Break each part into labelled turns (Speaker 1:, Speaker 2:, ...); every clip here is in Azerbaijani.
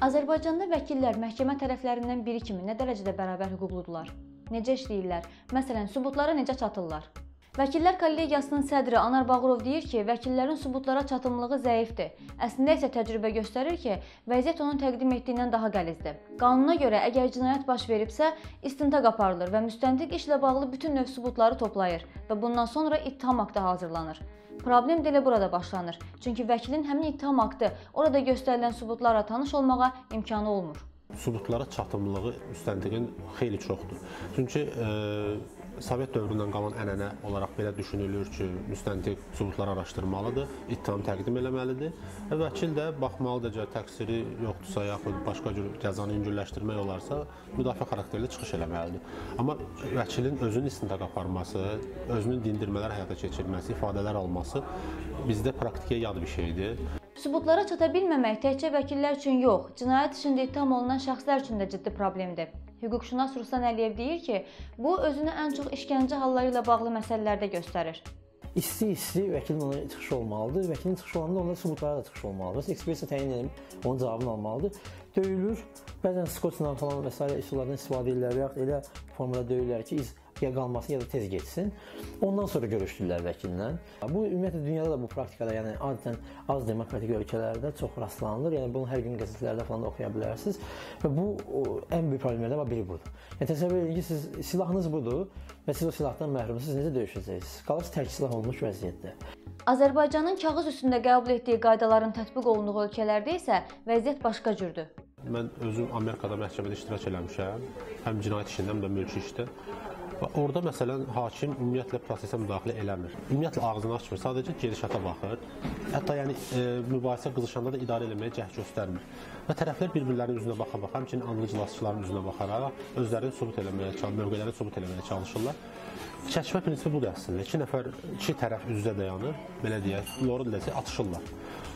Speaker 1: Azərbaycanda vəkillər məhkəmə tərəflərindən biri kimi nə dərəcədə bərabər hüquqludular? Necə işləyirlər? Məsələn, sübutlara necə çatırlar? Vəkillər kollegiyasının sədri Anar Bağırov deyir ki, vəkillərin sübutlara çatımlılığı zəifdir. Əslində isə təcrübə göstərir ki, vəziyyət onun təqdim etdiyindən daha qəlizdir. Qanuna görə əgər cinayət baş veribsə, istintaq aparılır və müstəntiq işlə bağlı bütün növ sübutları toplayır və bundan sonra ittiham aktı hazırlanır. Problem də elə burada başlanır. Çünki vəkilin həmin ittiham aktı orada göstərilən sübutlarla tanış olmağa imkanı olmur.
Speaker 2: Sübutlara çatımlılığı müstəntiqin xeyli çoxdur. Çünki e, Sovet dövründən qalan ənənə olaraq belə düşünülür ki, müstəntiq sübutları araşdırmalıdır, ittiham təqdim eləməlidir və vəkil də baxmalıdır ki, təqsiri yoxdursa yaxud başqa cür cəzanı yüngülləşdirmək olarsa, müdafiə xarakterli çıxış eləməlidir. Amma vəkilin özünün istintaq aparması, özünün dindirmələr həyata keçirməsi, ifadələr alması bizdə praktikaya yad bir şeydir.
Speaker 1: Sübutlara çata bilməmək təkcə vəkillər üçün yox, cinayət işində ittiham olunan şəxslər üçün də ciddi problemdir. Hüquqşünas Ruslan Əliyev deyir ki, bu özünü ən çox işgəncə halları ilə bağlı məsələlərdə göstərir.
Speaker 3: İsti-isti vəkilin ona çıxışı olmalıdır. Vəkilin çıxışı olanda onda sübutlara da çıxış olmalıdır. Ekspertiza təyin edib onun cavabını almalıdır. Döyülür. Bəzən skotla falan və s. üsullardan istifadə edirlər, yaxud elə formada döyürlər ki, iz ya qalmasın ya da tez getsin. Ondan sonra görüşdürürlər vəkillə. Bu ümumiyyətlə dünyada da bu praktikada, yəni adətən az demokratik ölkələrdə çox rastlanılır. Yəni bunu hər gün qəzetlərdə falan da oxuya bilərsiniz. Və bu o, ən böyük problemlərdən biri budur. Yəni təsəvvür edin ki, siz silahınız budur və siz o silahdan məhrumsunuz. Necə döyüşəcəksiniz? Qalırsınız tərk silah olmuş vəziyyətdə.
Speaker 1: Azərbaycanın kağız üstündə qəbul etdiyi qaydaların tətbiq olunduğu ölkələrdə isə vəziyyət başqa cürdür.
Speaker 2: Mən özüm Amerikada məhkəmədə iştirak eləmişəm, həm cinayət işində, həm də mülki işdə. Və orada məsələn hakim ümumiyyətlə prosesə müdaxilə eləmir. Ümumiyyətlə ağzını açmır, sadəcə gedişata baxır. Hətta yəni e, mübahisə qızışanda da idarə etməyə cəhd göstərmir. Və tərəflər bir-birlərinin üzünə baxa-baxa, həmçinin anlayıcılaşçıların üzünə baxaraq özlərini sübut eləməyə, mövqelərini sübut eləməyə çalışırlar. Çəkmə prinsipi budur əslində. İki nəfər, iki tərəf üz-üzə dayanır, belə deyək, doğru desə atışırlar.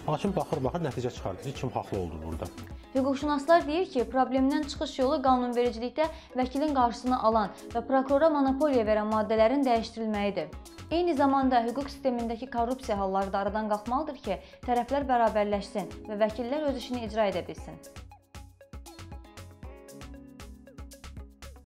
Speaker 2: Hakim baxır, baxır, nəticə çıxardır ki, kim haqlı oldu burada.
Speaker 1: Hüquqşünaslar deyir ki, problemdən çıxış yolu qanunvericilikdə vəkilin qarşısını alan və prokurora monopoliya verən maddələrin dəyişdirilməyidir. Eyni zamanda hüquq sistemindəki korrupsiya halları da aradan qalxmalıdır ki, tərəflər bərabərləşsin və vəkillər öz işini icra edə bilsin.